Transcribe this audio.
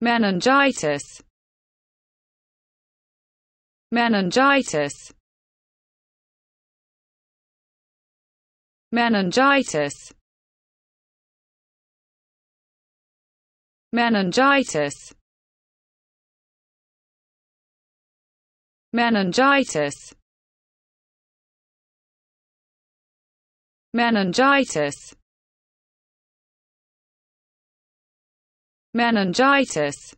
meningitis. Meningitis. Meningitis. Meningitis. Meningitis. Meningitis meningitis